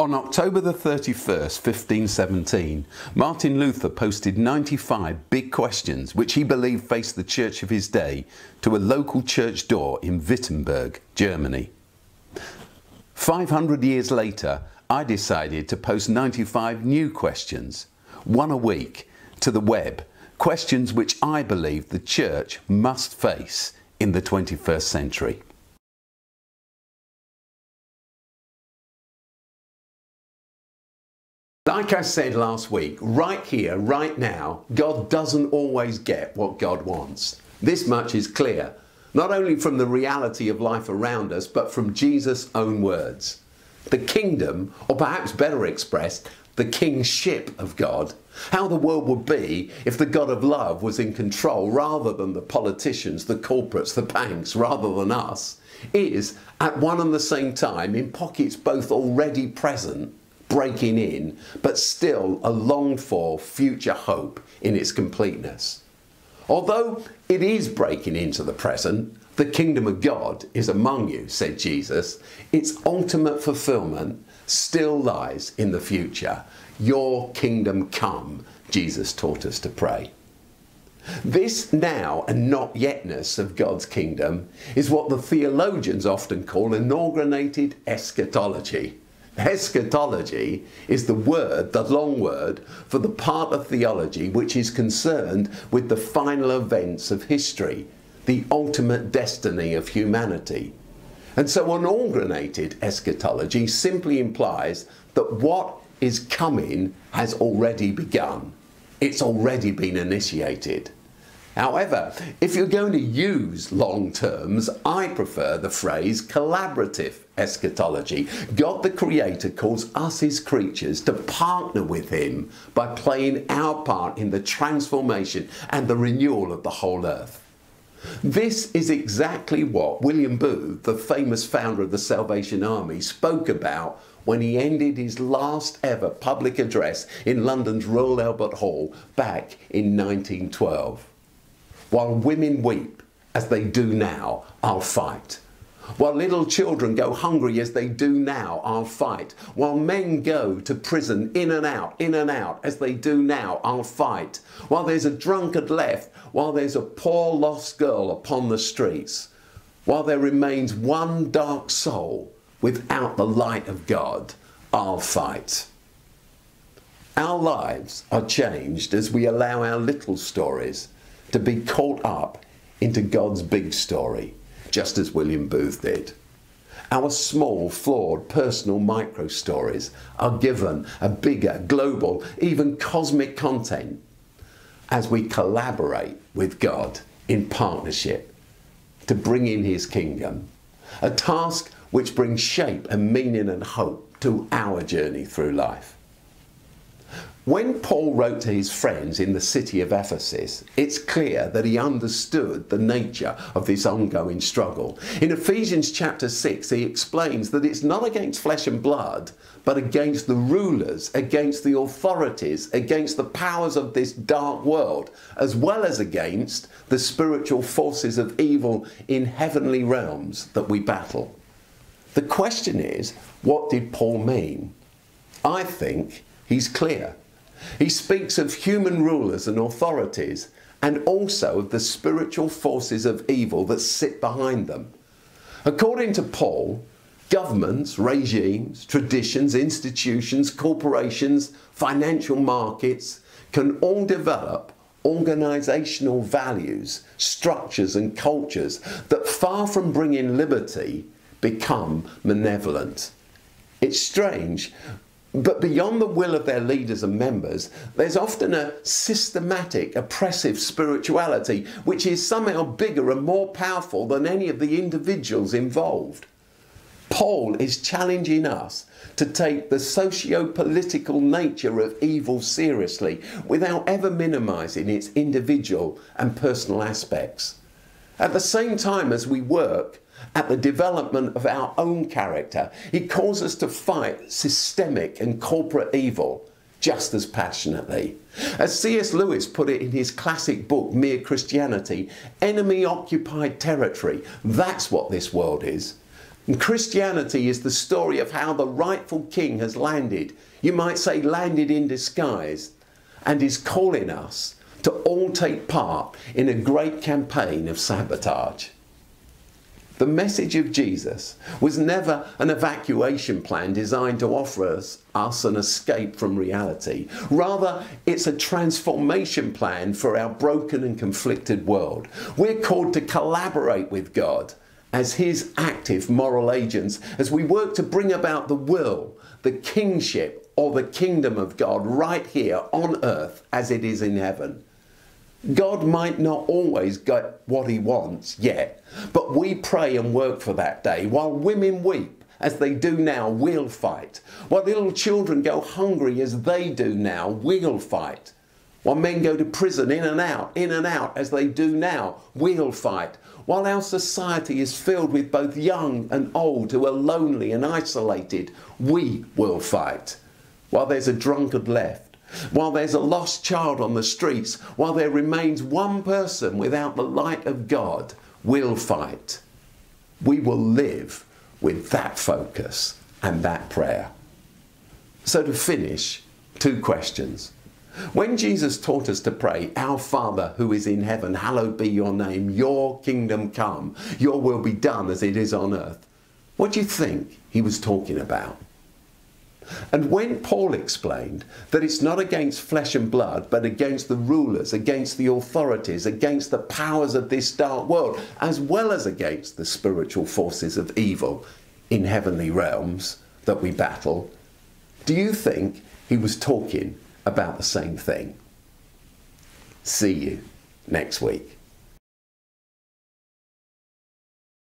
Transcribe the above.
On October the 31st, 1517, Martin Luther posted 95 big questions which he believed faced the church of his day to a local church door in Wittenberg, Germany. 500 years later, I decided to post 95 new questions, one a week, to the web, questions which I believe the church must face in the 21st century. Like I said last week, right here, right now, God doesn't always get what God wants. This much is clear, not only from the reality of life around us, but from Jesus' own words. The kingdom, or perhaps better expressed, the kingship of God, how the world would be if the God of love was in control rather than the politicians, the corporates, the banks, rather than us, is at one and the same time in pockets both already present breaking in, but still a longed for future hope in its completeness. Although it is breaking into the present, the kingdom of God is among you, said Jesus. Its ultimate fulfillment still lies in the future. Your kingdom come, Jesus taught us to pray. This now and not yetness of God's kingdom is what the theologians often call inaugurated eschatology. Eschatology is the word, the long word, for the part of theology which is concerned with the final events of history, the ultimate destiny of humanity. And so, inaugurated eschatology simply implies that what is coming has already begun, it's already been initiated. However, if you're going to use long terms, I prefer the phrase collaborative eschatology. God the Creator calls us, His creatures, to partner with Him by playing our part in the transformation and the renewal of the whole earth. This is exactly what William Booth, the famous founder of the Salvation Army, spoke about when he ended his last ever public address in London's Royal Albert Hall back in 1912. While women weep, as they do now, I'll fight. While little children go hungry as they do now, I'll fight. While men go to prison in and out, in and out, as they do now, I'll fight. While there's a drunkard left, while there's a poor lost girl upon the streets, while there remains one dark soul without the light of God, I'll fight. Our lives are changed as we allow our little stories to be caught up into God's big story, just as William Booth did. Our small, flawed, personal micro stories are given a bigger, global, even cosmic content as we collaborate with God in partnership to bring in His kingdom. A task which brings shape and meaning and hope to our journey through life. When Paul wrote to his friends in the city of Ephesus, it's clear that he understood the nature of this ongoing struggle. In Ephesians chapter 6, he explains that it's not against flesh and blood, but against the rulers, against the authorities, against the powers of this dark world, as well as against the spiritual forces of evil in heavenly realms that we battle. The question is, what did Paul mean? I think he's clear. He speaks of human rulers and authorities and also of the spiritual forces of evil that sit behind them. According to Paul, governments, regimes, traditions, institutions, corporations, financial markets can all develop organisational values, structures, and cultures that, far from bringing liberty, become malevolent. It's strange, but beyond the will of their leaders and members, there's often a systematic, oppressive spirituality which is somehow bigger and more powerful than any of the individuals involved. Paul is challenging us to take the socio political nature of evil seriously without ever minimizing its individual and personal aspects. At the same time as we work at the development of our own character. He calls us to fight systemic and corporate evil just as passionately. As C.S. Lewis put it in his classic book, Mere Christianity, enemy occupied territory. That's what this world is. And Christianity is the story of how the rightful king has landed. You might say landed in disguise and is calling us to all take part in a great campaign of sabotage. The message of Jesus was never an evacuation plan designed to offer us, us an escape from reality. Rather, it's a transformation plan for our broken and conflicted world. We're called to collaborate with God as His active moral agents as we work to bring about the will, the kingship, or the kingdom of God right here on earth as it is in heaven. God might not always get what he wants yet, but we pray and work for that day while women weep as they do now, we'll fight. While little children go hungry as they do now, we'll fight. While men go to prison in and out, in and out as they do now, we'll fight. While our society is filled with both young and old who are lonely and isolated, we will fight. While there's a drunkard left, while there's a lost child on the streets, while there remains one person without the light of God, we'll fight. We will live with that focus and that prayer. So, to finish, two questions. When Jesus taught us to pray, Our Father who is in heaven, hallowed be your name, your kingdom come, your will be done as it is on earth, what do you think he was talking about? And when Paul explained that it's not against flesh and blood, but against the rulers, against the authorities, against the powers of this dark world, as well as against the spiritual forces of evil in heavenly realms that we battle, do you think he was talking about the same thing? See you next week.